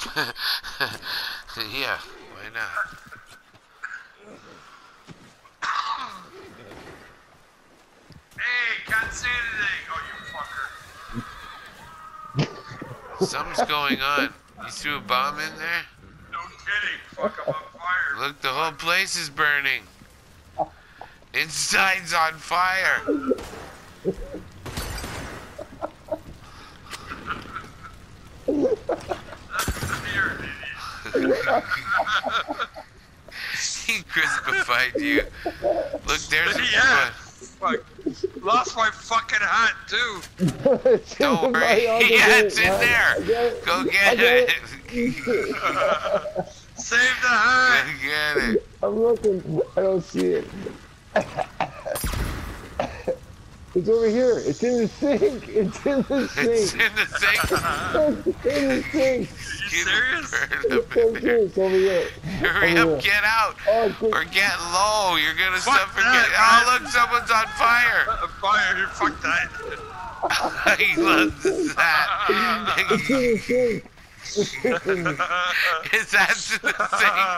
yeah, why not? Hey, can't say anything. Oh, you fucker. Something's going on. You threw a bomb in there? No kidding. Fuck, I'm on fire. Look, the whole place is burning. Inside's on fire. He crucified you. Look, there's a Yeah. Fuck. Lost my fucking hat, too. It's in Don't worry. body, I'll Yeah, it's it, in there. I get it. Go get get it. Save the hat. Go get it. I'm looking. I don't see it. It's over here. It's in the sink. It's in the It's sink. in the sink. It's in the sink. You serious? Burn It's up so in serious over here. Hurry Over up, here. get out. Oh. Or get low. You're gonna Fuck suffer. that, Get, oh, look, someone's on fire. On fire. Fuck that. he loves that. It's in the sink. It's in the sink. His ass in the sink.